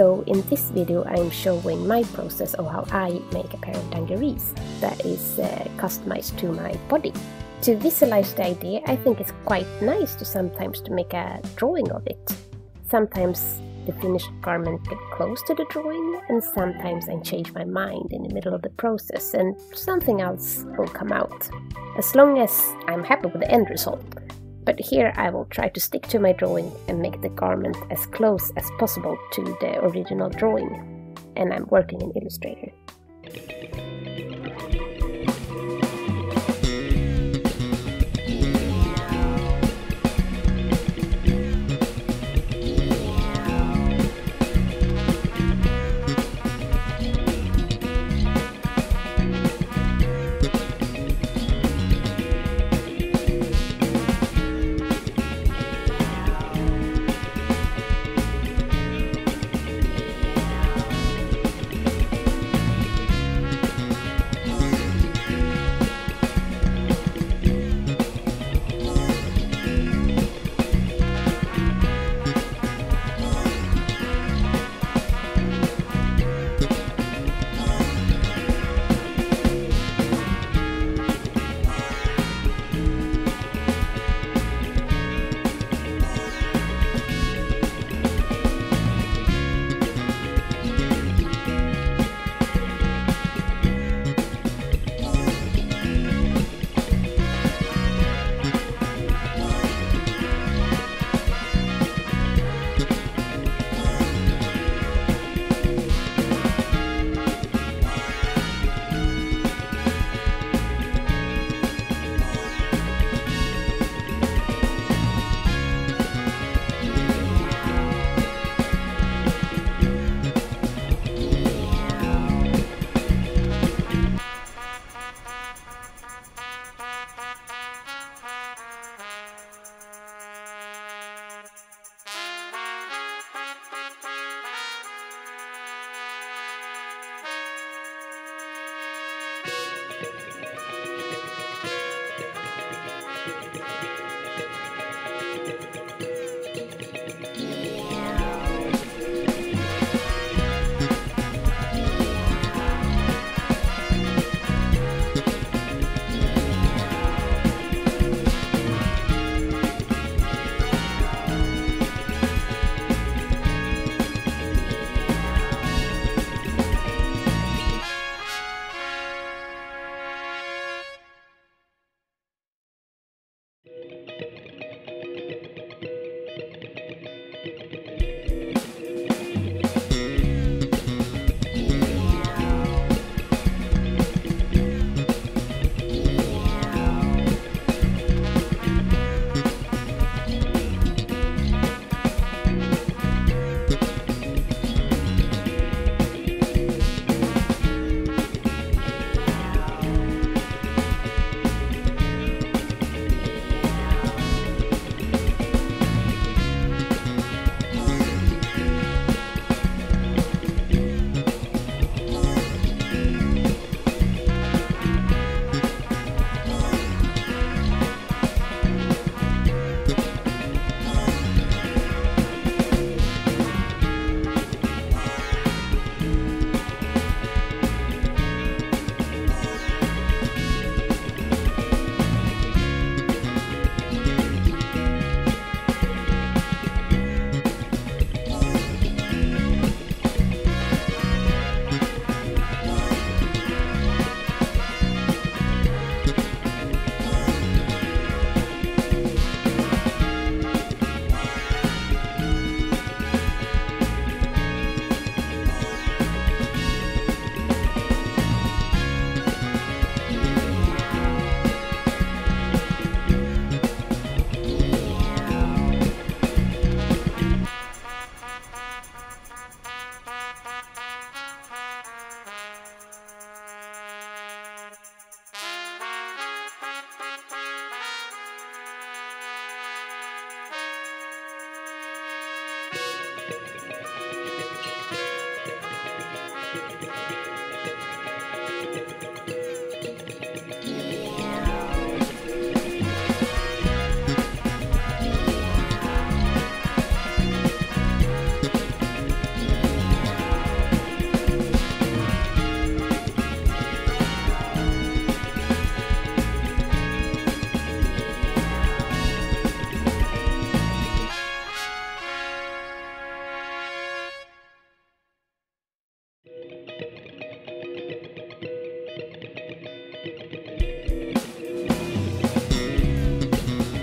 So in this video I'm showing my process of how I make a pair of dungarees that is uh, customized to my body. To visualize the idea I think it's quite nice to sometimes to make a drawing of it. Sometimes the finished garment get close to the drawing and sometimes I change my mind in the middle of the process and something else will come out. As long as I'm happy with the end result. But here I will try to stick to my drawing and make the garment as close as possible to the original drawing. And I'm working in Illustrator.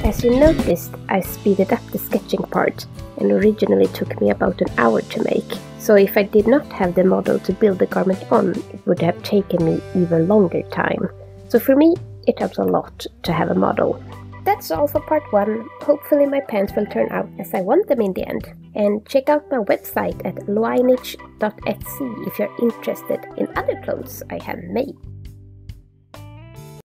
As you noticed, I speeded up the sketching part and originally took me about an hour to make. So if I did not have the model to build the garment on, it would have taken me even longer time. So for me, it helps a lot to have a model. That's all for part 1. Hopefully my pants will turn out as I want them in the end. And check out my website at loajnitch.etsy if you're interested in other clothes I have made.